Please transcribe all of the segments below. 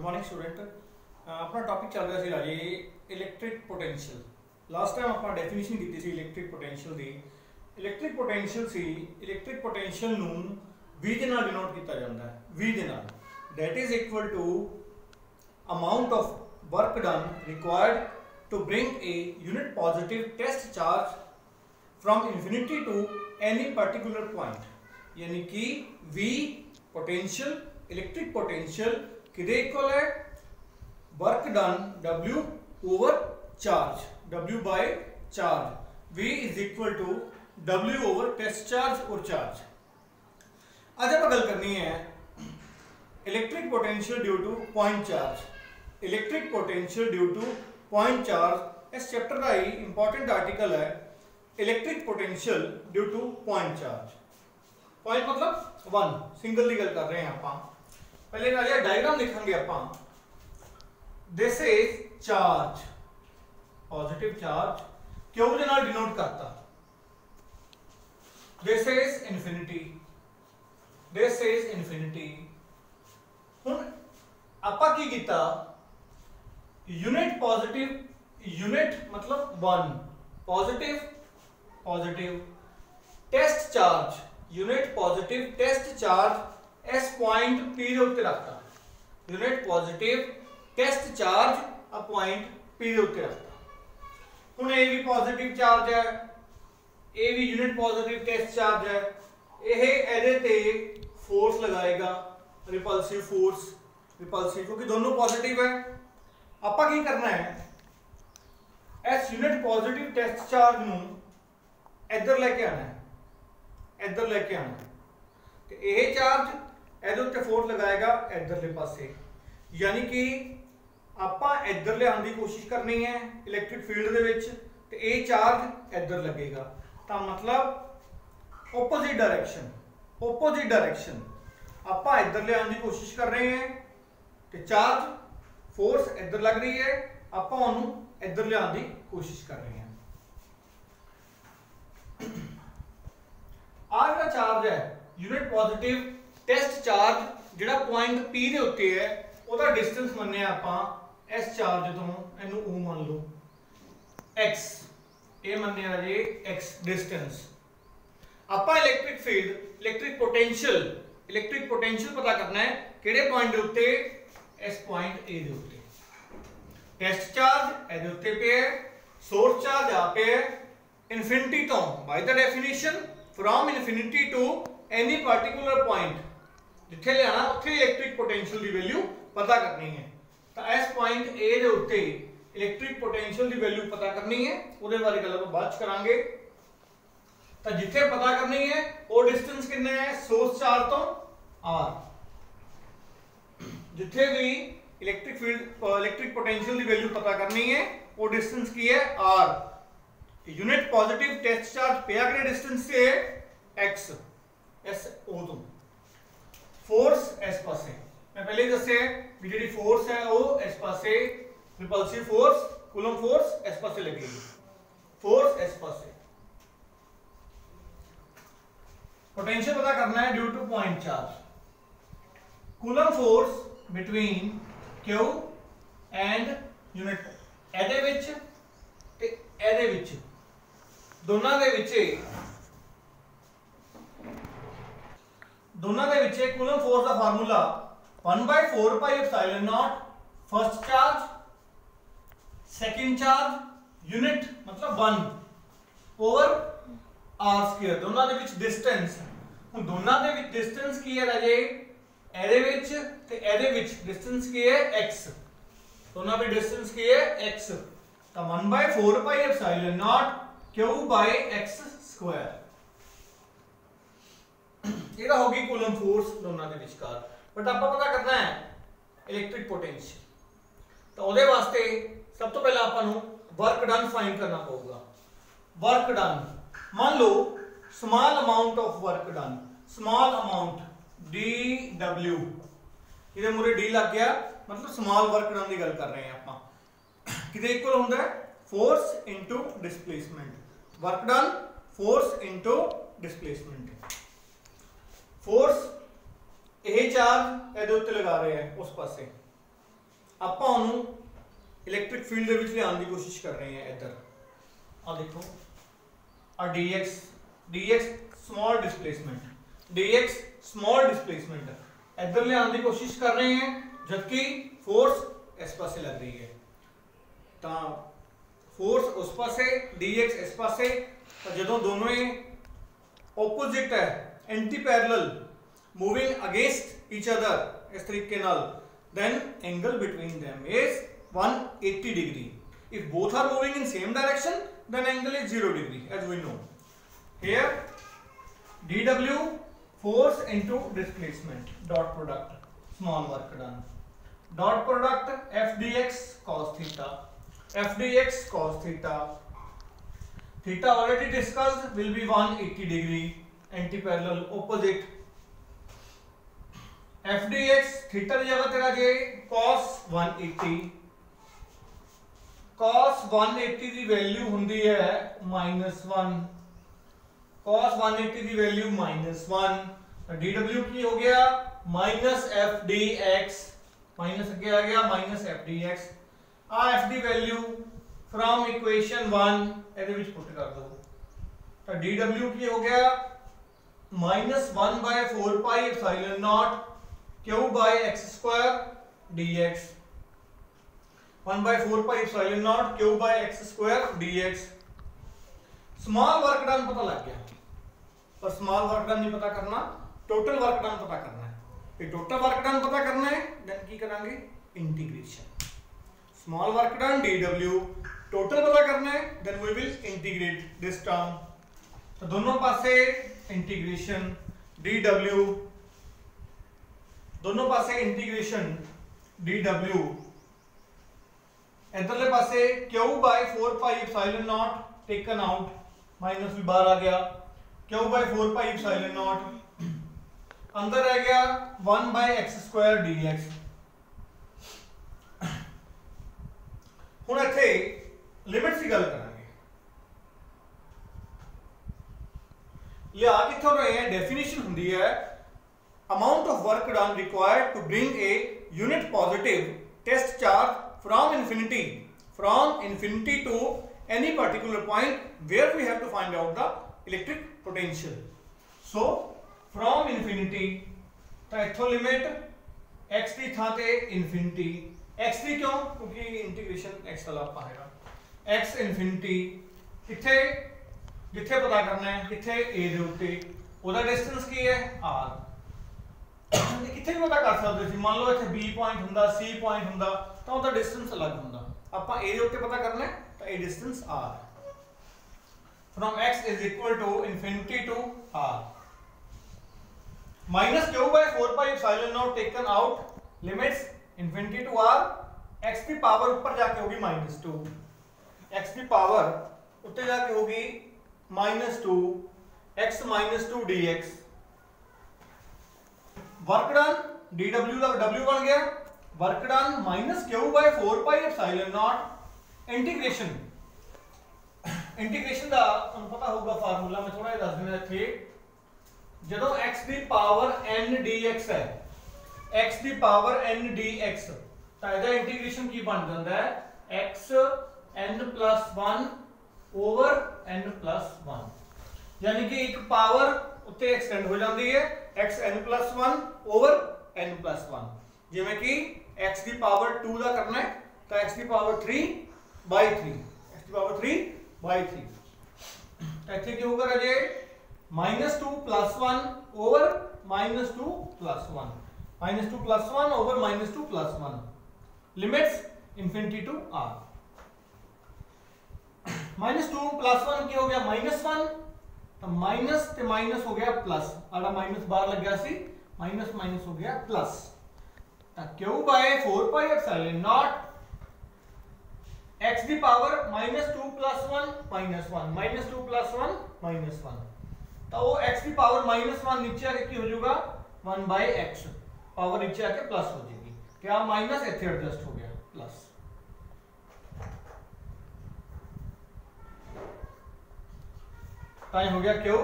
Good morning student ਆਪਣਾ topic ਚੱਲ ਰਿਹਾ ਸੀ ਰਾਜੇ ਇਲੈਕਟ੍ਰਿਕ ਪੋਟੈਂਸ਼ੀਅਲ ਲਾਸਟ ਟਾਈਮ ਆਪਾਂ ਡੈਫੀਨੇਸ਼ਨ ਕੀਤੀ ਸੀ ਇਲੈਕਟ੍ਰਿਕ ਪੋਟੈਂਸ਼ੀਅਲ ਦੀ ਇਲੈਕਟ੍ਰਿਕ ਪੋਟੈਂਸ਼ੀਅਲ ਸੀ ਇਲੈਕਟ੍ਰਿਕ ਪੋਟੈਂਸ਼ੀਅਲ ਨੂੰ V ਦੇ ਨਾਲ ਡਿਨੋਟ ਕੀਤਾ ਜਾਂਦਾ ਹੈ V ਦੇ ਨਾਲ that is equal to amount of work done required to bring a unit positive test charge from infinity to any particular point यानी कि V potential electric potential किधे equal है work done W over charge W by charge, V is equal to W over test charge और charge. आज आप गल करनी है electric potential due to point charge electric potential due to point charge इस chapter का ही इंपॉर्टेंट आर्टिकल है electric potential due to point charge point मतलब वन सिंगल की गल कर रहे हैं आप। पहले राजा डायग्राम लिखेंगे आप this is charge positive charge क्यों के नाल डिनोट करता this is infinity this is infinity ਹੁਣ ਆਪਾਂ ਕੀ ਕੀਤਾ ਯੂਨਿਟ ਪੋਜ਼ਿਟਿਵ ਯੂਨਿਟ ਮਤਲਬ 1 positive positive test charge unit positive test charge ਇਸ ਪੁਆਇੰਟ P ਦੇ ਉੱਤੇ ਰੱਖਤਾ। ਯੂਨਿਟ ਪੋਜ਼ਿਟਿਵ ਟੈਸਟ ਚਾਰਜ ਆ ਪੁਆਇੰਟ P ਦੇ ਉੱਤੇ ਰੱਖਤਾ। ਹੁਣ ਇਹ ਵੀ ਪੋਜ਼ਿਟਿਵ ਚਾਰਜ ਹੈ ਇਹ ਵੀ ਯੂਨਿਟ ਪੋਜ਼ਿਟਿਵ ਟੈਸਟ ਚਾਰਜ ਹੈ। ਇਹ ਇਹਦੇ ਤੇ ਫੋਰਸ ਲਗਾਏਗਾ ਰਿਪਲਸਿਵ ਫੋਰਸ ਰਿਪਲਸਿਵ ਕਿਉਂਕਿ ਦੋਨੋਂ ਪੋਜ਼ਿਟਿਵ ਹੈ। ਆਪਾਂ ਕੀ ਕਰਨਾ ਹੈ? ਇਸ ਯੂਨਿਟ ਪੋਜ਼ਿਟਿਵ ਟੈਸਟ ਚਾਰਜ ਨੂੰ ਇੱਧਰ ਲੈ ਕੇ ਆਣਾ ਹੈ। ਇੱਧਰ ਲੈ ਕੇ ਆਣਾ ਤੇ ਇਹ ਚਾਰਜ ਇਹਦੇ ਉੱਤੇ ਫੋਰਸ ਲਗਾਏਗਾ ਇੱਧਰਲੇ ਪਾਸੇ। ਯਾਨੀ ਕਿ ਆਪਾਂ ਇੱਧਰ ਲਿਆਉਣ ਦੀ ਕੋਸ਼ਿਸ਼ ਕਰਨੀ ਹੈ ਇਲੈਕਟ੍ਰਿਕ ਫੀਲਡ ਦੇ ਵਿੱਚ ਤੇ ਇਹ ਚਾਰਜ ਇੱਧਰ ਲੱਗੇਗਾ। ਤਾਂ ਮਤਲਬ ਆਪੋਜ਼ਿਟ ਡਾਇਰੈਕਸ਼ਨ ਆਪੋਜ਼ਿਟ ਡਾਇਰੈਕਸ਼ਨ ਆਪਾਂ ਇੱਧਰ ਲਿਆਉਣ ਦੀ ਕੋਸ਼ਿਸ਼ ਕਰ ਰਹੇ ਹਾਂ ਤੇ ਚਾਰਜ ਫੋਰਸ ਇੱਧਰ ਲੱਗ ਰਹੀ ਹੈ। ਆਪਾਂ ਉਹਨੂੰ ਇੱਧਰ ਲਿਆਉਣ ਦੀ ਕੋਸ਼ਿਸ਼ ਕਰ ਰਹੇ ਹਾਂ। ਆਹ ਜਿਹੜਾ ਚਾਰਜ ਹੈ ਯੂਨਿਟ ਪੋਜ਼ਿਟਿਵ ਟੈਸਟ ਚਾਰਜ ਜਿਹੜਾ ਪੁਆਇੰਟ P ਦੇ ਉੱਤੇ ਹੈ, ਉਹਦਾ ਡਿਸਟੈਂਸ ਮੰਨਿਆ ਆਪਾਂ ਇਸ ਚਾਰਜ ਤੋਂ, ਇਹਨੂੰ O ਮੰਨ ਲਓ। X, ਇਹ ਮੰਨਿਆ ਜੇ x ਡਿਸਟੈਂਸ ਆਪਾਂ electric field electric potential electric potential ਪਤਾ ਕਰਨਾ ਹੈ ਕਿਹੜੇ ਪੁਆਇੰਟ ਦੇ ਉੱਤੇ? ਇਸ ਪੁਆਇੰਟ A ਦੇ ਉੱਤੇ। ਟੈਸਟ ਚਾਰਜ ਇਹਦੇ ਉੱਤੇ ਪਿਆ ਹੈ ਸੋਰਸ ਚਾਰਜ ਆ ਪਿਆ ਇਨਫਿਨਿਟੀ ਤੋਂ। ਬਾਈ ਦਾ definition from infinity to any particular point ਜਿੱਥੇ ਲਿਆਣਾ ਉੱਥੇ ਇਲੈਕਟ੍ਰਿਕ ਪੋਟੈਂਸ਼ੀਅਲ ਦੀ ਵੈਲਿਊ ਪਤਾ ਕਰਨੀ ਹੈ ਤਾਂ ਇਸ ਪੁਆਇੰਟ A ਦੇ ਉੱਤੇ ਇਲੈਕਟ੍ਰਿਕ ਪੋਟੈਂਸ਼ੀਅਲ ਦੀ ਵੈਲਿਊ ਪਤਾ ਕਰਨੀ ਹੈ ਉਹਦੇ ਬਾਰੇ ਗੱਲ ਆਪਾਂ ਬਾਅਦ ਚ ਕਰਾਂਗੇ ਤਾਂ ਜਿੱਥੇ ਪਤਾ ਕਰਨੀ ਹੈ ਉਹ ਡਿਸਟੈਂਸ ਕਿੰਨਾ ਹੈ ਸੋਰਸ ਚਾਰਜ ਤੋਂ r ਜਿੱਥੇ ਵੀ ਇਲੈਕਟ੍ਰਿਕ ਫੀਲਡ ਇਲੈਕਟ੍ਰਿਕ ਪੋਟੈਂਸ਼ੀਅਲ ਦੀ ਵੈਲਿਊ ਪਤਾ ਕਰਨੀ ਹੈ ਉਹ ਡਿਸਟੈਂਸ ਕੀ ਹੈ r unit positive test charge पिया कितने डिस्टेंस से है x s o ਤੋਂ फोर्स इस पासे मैं पहले ही दसे भी ਜਿਹੜੀ फोर्स है वो इस पासे रिपल्सिव फोर्स कूलम फोर्स इस पासे लगेगी फोर्स इस पासे पोटेंशियल पता करना है due to point charge coulomb force between Q and unit ਇਹਦੇ ਵਿੱਚ ਤੇ ਇਹਦੇ ਵਿੱਚ ਦੋਨਾਂ ਦੇ ਵਿੱਚ ਦੋਨਾਂ ਦੇ ਵਿੱਚ ਕੂਲਮ ਫੋਰਸ ਦਾ formula 1/4 pi epsilon naught first charge second charge unit ਮਤਲਬ 1 ਓਵਰ r ਸਕੁਅਰ ਦੋਨਾਂ ਦੇ ਵਿੱਚ ਡਿਸਟੈਂਸ ਹੁਣ ਦੋਨਾਂ ਦੇ ਵਿੱਚ ਡਿਸਟੈਂਸ ਕੀ ਹੈ ਰਾਜੇ? ਇਹਦੇ ਵਿੱਚ ਤੇ ਇਹਦੇ ਵਿੱਚ ਡਿਸਟੈਂਸ ਕੀ ਹੈ? x ਦੋਨਾਂ ਵਿੱਚ ਡਿਸਟੈਂਸ ਕੀ ਹੈ? x ਤਾਂ 1/4 pi epsilon naught q by x square ਜਿਹੜਾ ਗਈ ਕੂਲਮ ਫੋਰਸ ਦੋਨਾਂ ਦੇ ਵਿਚਕਾਰ। ਬਟ ਆਪਾਂ ਪਤਾ ਕਰਨਾ ਹੈ ਇਲੈਕਟ੍ਰਿਕ ਪੋਟੈਂਸ਼ੀਅਲ ਤਾਂ ਉਹਦੇ ਵਾਸਤੇ ਸਭ ਤੋਂ ਪਹਿਲਾਂ ਆਪਾਂ ਨੂੰ ਵਰਕ ਡਨ ਫਾਈਂਡ ਕਰਨਾ ਪਊਗਾ। ਵਰਕ ਡਨ ਮੰਨ ਲਓ small amount of work done small amount dw ਇਹਦੇ ਮੂਰੇ d ਲੱਗ ਗਿਆ? ਮਤਲਬ ਸਮਾਲ ਵਰਕ ਡਨ ਦੀ ਗੱਲ ਕਰ ਰਹੇ ਆ ਆਪਾਂ। ਕਿਤੇ ਇਕੁਅਲ ਹੁੰਦਾ ਹੈ? Force displacement work done force displacement force ਇਹ ਚਾਰਜ ਇਹਦੇ ਉੱਤੇ ਲਗਾ ਰਹੇ ਆ ਉਸ ਪਾਸੇ। ਆਪਾਂ ਉਹਨੂੰ ਇਲੈਕਟ੍ਰਿਕ ਫੀਲਡ ਦੇ ਵਿੱਚ ਲਿਆਉਣ ਦੀ ਕੋਸ਼ਿਸ਼ ਕਰ ਰਹੇ ਹਾਂ ਇੱਧਰ। ਆ ਦੇਖੋ। ਆ dx dx small displacement dx small displacement ਇੱਧਰ ਲਿਆਉਣ ਦੀ ਕੋਸ਼ਿਸ਼ ਕਰ ਰਹੇ ਹਾਂ ਜਦਕਿ ਫੋਰਸ ਇਸ ਪਾਸੇ ਲੱਗ ਰਹੀ ਹੈ। ਤਾਂ ਫੋਰਸ ਉਸ ਪਾਸੇ, dx ਇਸ ਪਾਸੇ। ਤਾਂ ਜਦੋਂ ਦੋਨੋਂ ਹੀ ਆਪੋਜ਼ਿਟ ਹੈ anti parallel moving against each other इस तरीके then angle between them is 180 degree if both are moving in same direction then angle is zero degree as we know here D W force into displacement dot product small work done dot product F D X cos theta F D X cos theta theta already discussed will be 180 degree anti-parallel opposite f dx theta की जगह तेरा जे cos 180 cos 180 ਦੀ value ਹੁੰਦੀ ਹੈ -1 cos 180 ਦੀ value -1 ਤਾਂ dw ਕੀ ਹੋ ਗਿਆ -f dx ਮਾਈਨਸ ਅੱਗੇ ਆ ਗਿਆ -f dx ਆ f ਦੀ ਵੈਲਿਊ ਫਰਮ ਇਕੁਏਸ਼ਨ 1 ਇਹਦੇ ਵਿੱਚ ਪੁੱਟ ਕਰ ਦਿਓ ਤਾਂ minus one by four pi epsilon naught Q by X square D X one by four pi epsilon naught Q by X square D X small work done पता लग गया। पर small work done नहीं पता करना, total work done पता करना है। फिर टोटल वर्क डन पता करना है देन की करेंगे? Integration small work done D W total पता करना है then we will integrate this term तो दोनों पासे इंटीग्रेशन डी डब्ल्यू दोनों पास इंटीग्रेशन डी डब्ल्यू इधरले पास Q by four pi epsilon naught taken out minus भी बाहर आ गया। Q by four pi epsilon naught अंदर रह गया one by X square D X हूँ इतने लिमिट्स की गल करें। ਲਿਆ ਕਿੱਥੋਂ ਰਹੇ ਹੈ ਡੈਫੀਨੇਸ਼ਨ ਹੁੰਦੀ ਹੈ amount of work done required to bring a unit positive test charge from infinity from infinity to any particular point where we have to find out the electric potential so from infinity ਤਾਂ ਇੱਥੋਂ limit x ਦੀ ਥਾਂ ਤੇ infinity x ਦੀ ਕਿਉਂ ਕਿਉਂਕਿ integration x ਦਾ ਲਾਪਾ ਹੈਗਾ x infinity ਕਿੱਥੇ ਜਿੱਥੇ ਪਤਾ ਕਰਨਾ ਹੈ ਕਿੱਥੇ a ਦੇ ਉੱਤੇ ਉਹਦਾ ਡਿਸਟੈਂਸ ਕੀ ਹੈ r ਇਹ ਕਿੱਥੇ ਵੀ ਪਤਾ ਕਰ ਸਕਦੇ ਸੀ ਮੰਨ ਲਓ ਇੱਥੇ B ਪੁਆਇੰਟ ਹੁੰਦਾ C ਪੁਆਇੰਟ ਹੁੰਦਾ ਤਾਂ ਉਹਦਾ ਡਿਸਟੈਂਸ ਅਲੱਗ ਹੁੰਦਾ ਆਪਾਂ A ਦੇ ਉੱਤੇ ਪਤਾ ਕਰਨਾ ਹੈ ਤਾਂ ਇਹ distance R from x is equal to infinity to R minus q by 4 pi epsilon naught taken out limits infinity to R x the power ਉੱਪਰ ਜਾ ਕੇ ਹੋਗੀ -2 x ਦੀ ਪਾਵਰ ਉੱਤੇ minus two X minus two D X work done D W W बन गया. Work done minus Q by four pi epsilon naught integration integration का तुम पता होगा फार्मूला मैं थोड़ा दस देना इतने जो एक्स की पावर एन डी एक्स है एक्स की पावर एन डी एक्स तो यह इंटीग्रेशन की बन जाता है. X N plus one 1 over n 1 ਯਾਨੀ ਕਿ ਇੱਕ ਪਾਵਰ ਉੱਤੇ ਐਕਸਟੈਂਡ ਹੋ ਜਾਂਦੀ ਹੈ xn 1 ਓਵਰ n 1 ਜਿਵੇਂ ਕਿ x ਦੀ ਪਾਵਰ 2 ਦਾ ਕਰਨਾ ਹੈ ਤਾਂ x the power 3 by 3 x the power 3 by 3 ਇੱਥੇ ਕੀ ਹੋਊਗਾ ਰਾਜੇ -2 1 over -2 1 -2 1 over -2 1 limits infinity to r minus two plus one क्या हो गया? Minus one. तो माइनस ते माइनस हो गया प्लस। आड़ा माइनस बार लग गया सी। माइनस माइनस हो गया प्लस। तो q by? Four pi x epsilon naught. X the power minus two plus one, minus one. Minus two plus one, minus one. तो वो एक्स की पावर माइनस वन नीचे आके की हो जाएगा वन बाय एक्स। पावर नीचे आके प्लस हो जाएगी। क्या? माइनस इतने एडजस्ट हो गया, प्लस। तो हो गया q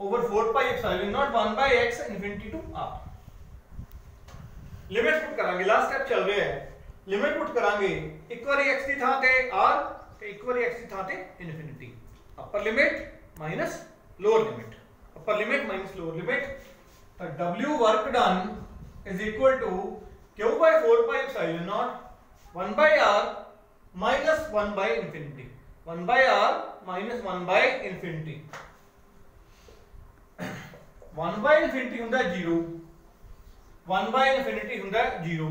over four pi epsilon naught one by x infinity to r limit put करा लास्ट स्टेप चल रहे हैं। लिमिट पुट करा एक बार एक्स की था आर एक बार एक्स की था थे infinity upper limit minus lower limit upper limit minus lower limit तो w work done is equal to q by 4 pi epsilon naught one by r minus one by infinity. 1 by r minus 1 by infinity 1 by infinity ਹੁੰਦਾ 0 1 by infinity ਹੁੰਦਾ 0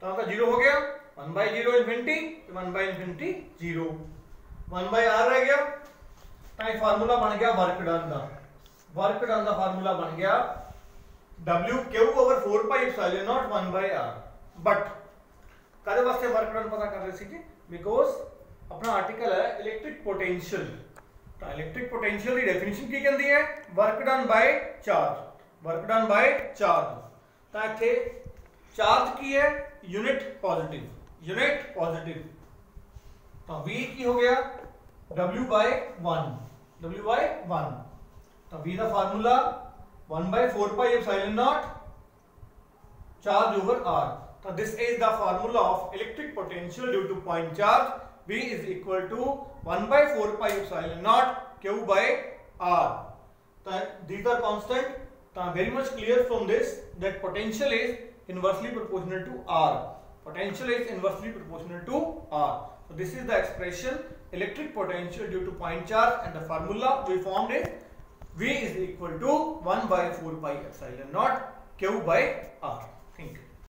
ਤਾਂ ਉਹਦਾ 0 ਹੋ ਗਿਆ 1 by 0 infinity ਤੇ 1 by infinity 0 1 by r ਰਹਿ ਗਿਆ ਤਾਂ ਇਹ ਫਾਰਮੂਲਾ ਬਣ ਗਿਆ ਵਰਕ ਡਨ ਦਾ ਵਰਕ ਡਨ ਦਾ ਫਾਰਮੂਲਾ ਬਣ ਗਿਆ W Q over 4 pi epsilon naught 1 by r but ਕਾਦੇ ਵਾਸਤੇ ਵਰਕ ਡਨ ਪਤਾ ਕਰ ਰਹੇ ਸੀ ਜੀ ਬਿਕੋਜ਼ अपना आर्टिकल है इलेक्ट्रिक पोटेंशियल तो इलेक्ट्रिक पोटेंशियल की डेफिनेशन की कहती है work done by charge work done by charge ताकि चार्ज की है यूनिट पॉजिटिव यूनिट पॉजिटिव तो v की हो गया, w by one w by one तो v का formula one by four pi epsilon naught charge over r. तो this is the formula of electric potential due to point charge V is equal to 1 by 4 pi epsilon naught Q by R. These are constant. Very much clear from this that potential is inversely proportional to R. Potential is inversely proportional to R. So this is the expression electric potential due to point charge and the formula we formed is V is equal to 1 by 4 pi epsilon naught Q by R. Thank you.